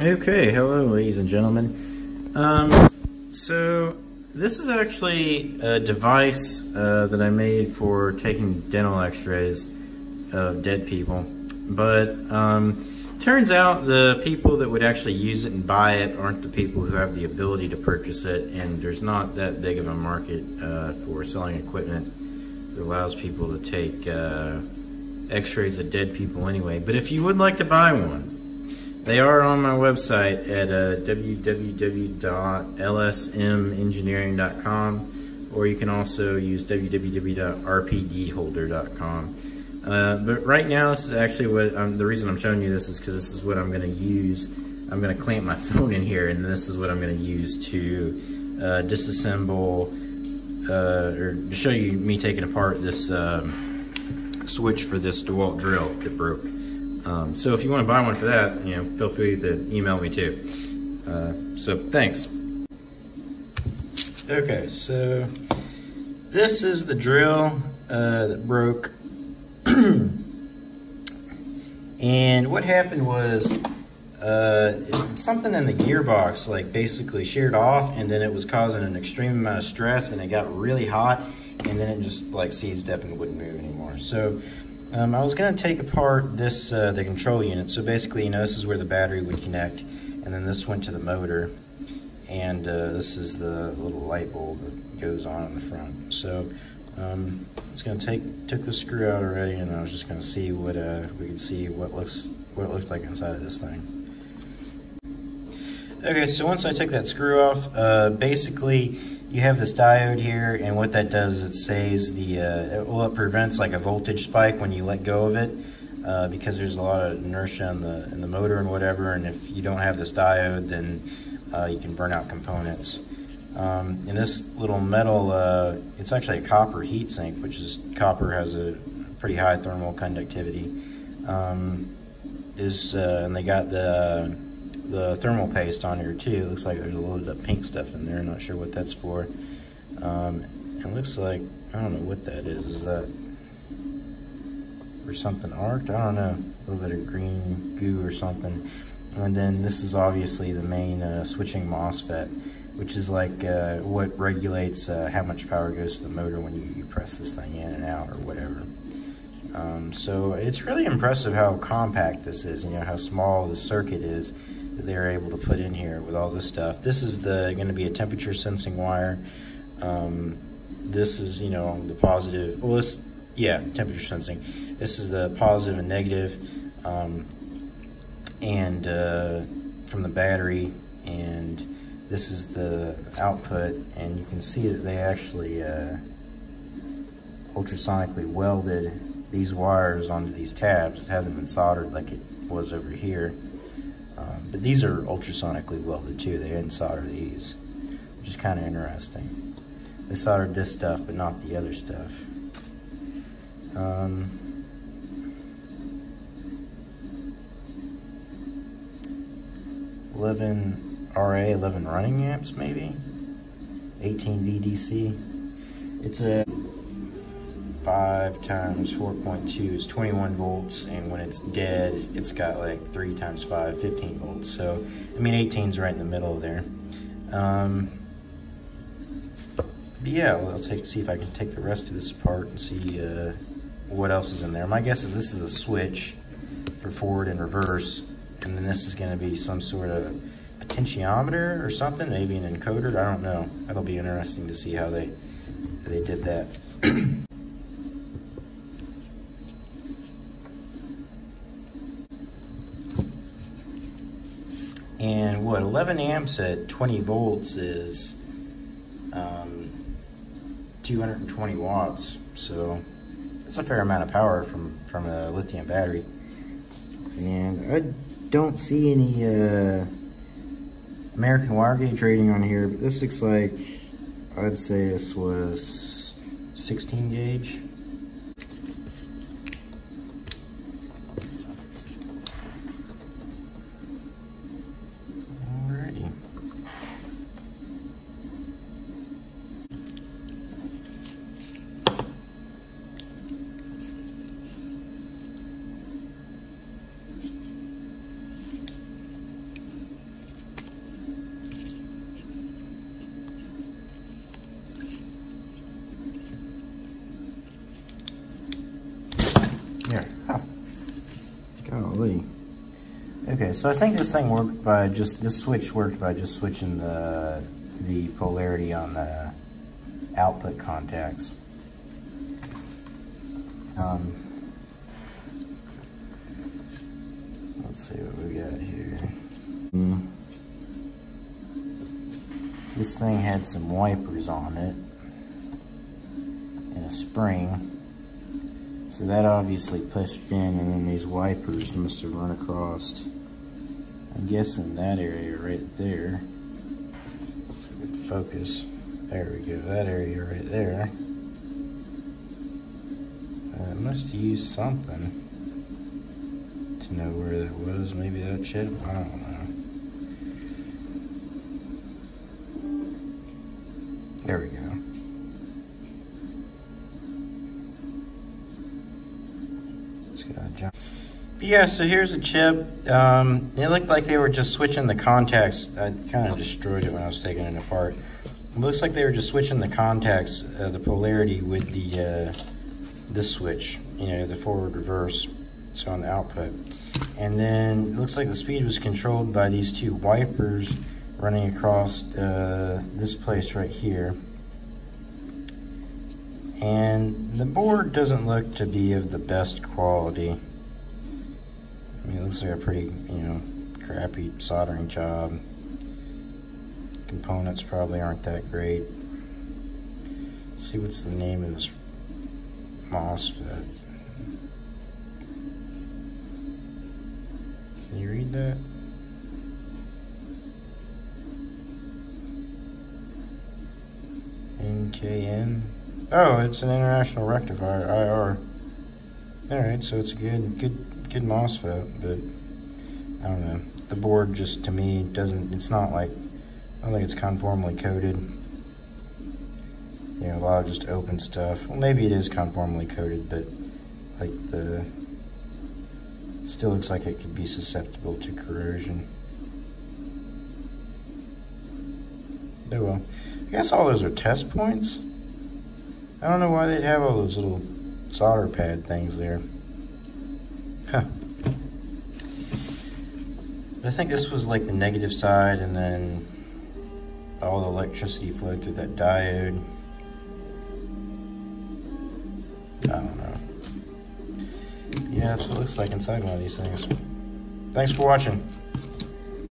Okay, hello ladies and gentlemen. Um, so this is actually a device uh, that I made for taking dental x-rays of dead people. But um, turns out the people that would actually use it and buy it aren't the people who have the ability to purchase it and there's not that big of a market uh, for selling equipment that allows people to take uh, x-rays of dead people anyway. But if you would like to buy one, they are on my website at uh, www.lsmengineering.com or you can also use www.rpdholder.com. Uh, but right now, this is actually what um, the reason I'm showing you this is because this is what I'm going to use. I'm going to clamp my phone in here, and this is what I'm going to use to uh, disassemble uh, or to show you me taking apart this um, switch for this DeWalt drill that broke. Um, so if you want to buy one for that, you know, feel free to email me too. Uh, so thanks. Okay, so this is the drill uh, that broke. and what happened was uh, something in the gearbox like basically sheared off and then it was causing an extreme amount of stress and it got really hot and then it just like seized up and wouldn't move anymore. So um, I was going to take apart this, uh, the control unit. So basically, you know, this is where the battery would connect, and then this went to the motor, and uh, this is the little light bulb that goes on in the front. So um, going to take, took the screw out already, and I was just going to see what, uh, we could see what looks, what it looked like inside of this thing. Okay, so once I took that screw off, uh, basically, you have this diode here, and what that does it saves the, uh, well, it prevents like a voltage spike when you let go of it, uh, because there's a lot of inertia in the, in the motor and whatever, and if you don't have this diode, then uh, you can burn out components. Um, and this little metal, uh, it's actually a copper heatsink, which is, copper has a pretty high thermal conductivity. Um, is, uh, and they got the the thermal paste on here too. It looks like there's a little bit of pink stuff in there. I'm not sure what that's for. Um, it looks like, I don't know what that is. Is that for something arced? I don't know. A little bit of green goo or something. And then this is obviously the main uh, switching MOSFET, which is like uh, what regulates uh, how much power goes to the motor when you, you, press this thing in and out or whatever. Um, so it's really impressive how compact this is, you know, how small the circuit is they're able to put in here with all this stuff. This is the going to be a temperature sensing wire. Um, this is, you know, the positive, well, this, yeah, temperature sensing. This is the positive and negative, um, and uh, from the battery, and this is the output, and you can see that they actually uh, ultrasonically welded these wires onto these tabs. It hasn't been soldered like it was over here. Um, but these are ultrasonically welded too. They didn't solder these, which is kind of interesting. They soldered this stuff, but not the other stuff. Um, Eleven RA, eleven running amps maybe. 18 VDC. It's a 5 times 4.2 is 21 volts and when it's dead it's got like 3 times 5 15 volts. So I mean 18 is right in the middle there. Um, but yeah well, I'll take see if I can take the rest of this apart and see uh, what else is in there. My guess is this is a switch for forward and reverse and then this is going to be some sort of potentiometer or something maybe an encoder I don't know. That'll be interesting to see how they they did that And what 11 amps at 20 volts is um, 220 watts. So that's a fair amount of power from, from a lithium battery. And I don't see any uh, American wire gauge rating on here, but this looks like, I'd say this was 16 gauge. Okay, so I think this thing worked by just, this switch worked by just switching the, the polarity on the output contacts. Um, let's see what we got here. Mm. This thing had some wipers on it and a spring. So that obviously pushed in and then these wipers must have run across. I'm guessing that area right there. Focus. There we go, that area right there. Uh, I must have used something to know where that was. Maybe that chip? I don't know. There we go. Yeah, so here's a chip. Um, it looked like they were just switching the contacts. I kind of destroyed it when I was taking it apart. It looks like they were just switching the contacts, uh, the polarity with the uh, this switch, you know, the forward reverse, so on the output. And then it looks like the speed was controlled by these two wipers running across uh, this place right here. And the board doesn't look to be of the best quality. Mean, it looks like a pretty, you know, crappy soldering job. Components probably aren't that great. Let's see what's the name of this MOSFET. Can you read that? NKN. Oh, it's an international rectifier, IR. Alright, so it's a good, good, good MOSFET, but I don't know. The board just, to me, doesn't, it's not like, I don't think it's conformally coated. You know, a lot of just open stuff. Well, maybe it is conformally coated, but like the, still looks like it could be susceptible to corrosion. Oh well. I guess all those are test points. I don't know why they'd have all those little solder pad things there. I think this was like the negative side and then all the electricity flowed through that diode. I don't know. Yeah, that's what it looks like inside one of these things. Thanks for watching.